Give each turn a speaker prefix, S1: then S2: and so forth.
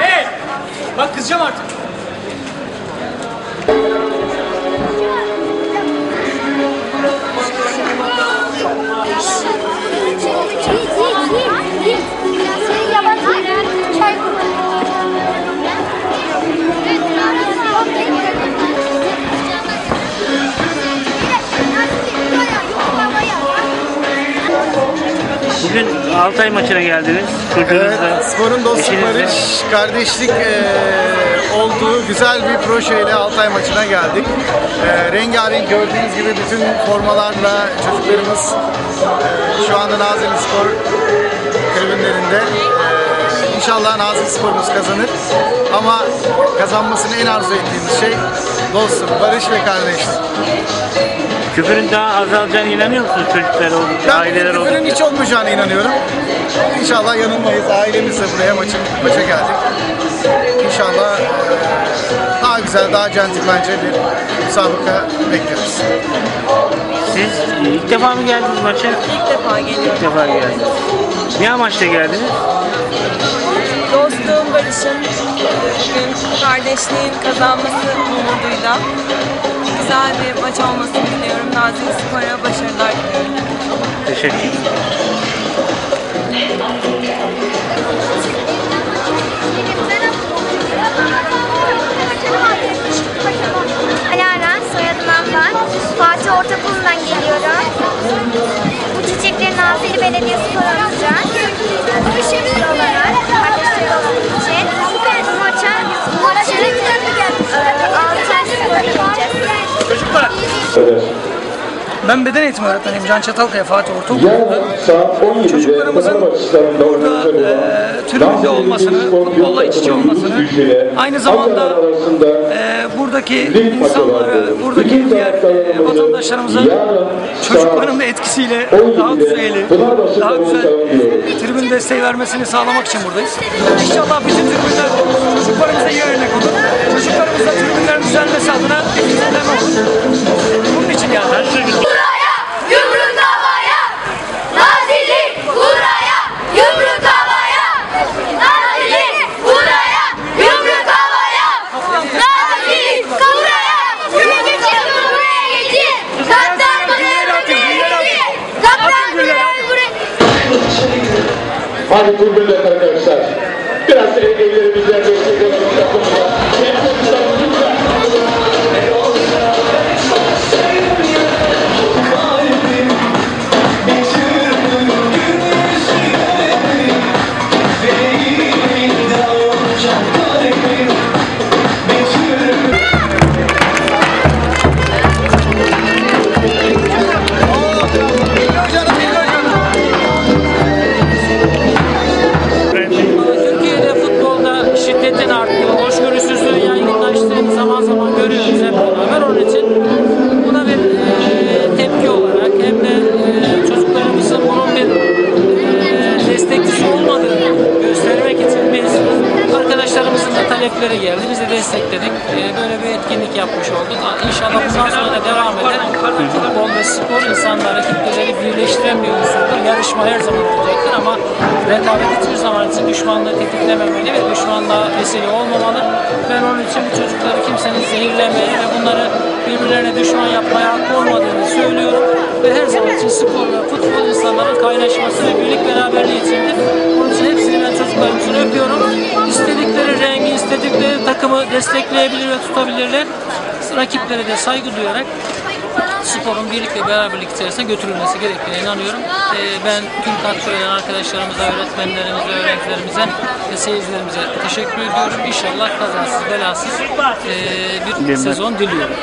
S1: Hey! Bak kızacağım artık.
S2: Altay maçına geldiniz.
S3: Evet,
S2: Çocuğunuzla,
S3: sporun dostluk
S2: eşinizle.
S3: barış, kardeşlik eee, olduğu güzel bir projeyle Altay maçına geldik. Eee rengarenk gördüğünüz gibi bütün formalarla çocuklarımız eee, şu anda Nazilli Spor tribünlerinde. İnşallah Nazilli Spor'umuz kazanır. Ama kazanmasını en arzu ettiğimiz şey dostluk, barış ve kardeşlik.
S2: Küfürün daha azalacağına inanıyor musunuz çocuklar oldukça,
S3: Ben
S2: aileler
S3: küfürün
S2: oldukça?
S3: hiç olmayacağına inanıyorum. İnşallah yanılmayız. Ailemizle buraya maçın, maça geldik. İnşallah eee, daha güzel, daha centilmence bir müsabaka bekliyoruz.
S2: Siz e, ilk defa mı geldiniz maça?
S4: İlk defa geliyorum.
S2: İlk defa geldiniz. Ne amaçla geldiniz?
S4: Dostluğun, barışın, bugün kardeşliğin kazanması umuduyla güzel bir maç olmasını diliyorum. Nazilli Spor'a başarılar diliyorum.
S2: Teşekkür ederim.
S5: Alara, soyadım Afan. Fatih Ortaokulu'ndan geliyorum. Bu çiçekleri Nazilli Belediyesi kullanacak.
S1: Ben beden eğitimi öğretmeniyim. Can Çatalkaya Fatih Ortaokulu'nda.
S6: Yarın saat 17'de
S1: Çocuklarımızın burada, e,
S6: Nazilli
S1: olmasını, futbolla iç içe olmasını, aynı zamanda, Ee, buradaki insanları, buradaki diğer e,
S6: yarın
S1: çocukların da etkisiyle
S6: 17'de
S1: daha düzeyli, daha güzel bir tribün desteği vermesini sağlamak için buradayız. İnşallah bütün tribünler
S6: Hani kurdurla kardeşler. Biraz
S7: sevgiyle olduk. İnşallah bundan sonra da devam eder. Futbol ve spor insanları, kitleleri birleştiren. Yarışma her zaman olacaktır ama rekabet hiçbir zaman için düşmanlığı tetiklememeli ve düşmanlığa vesile olmamalı. Ben onun için bu çocukları kimsenin zehirlemeye ve bunları birbirlerine düşman yapmaya hakkı olmadığını söylüyorum. Ve her zaman için spor ve futbol insanların kaynaşması ve birlik beraberliği içindir. Onun için hepsini ben çocuklarımızın öpüyorum. İstedikleri rengi, istedikleri takımı destekleyebilir ve tutabilirler. Rakiplere de saygı duyarak sporun birlik ve beraberlik içerisinde götürülmesi gerektiğine inanıyorum. Ee, ben tüm katkı veren arkadaşlarımıza, öğretmenlerimize, öğrencilerimize ve seyircilerimize teşekkür ediyorum. İnşallah kazasız belasız ee, bir sezon diliyorum.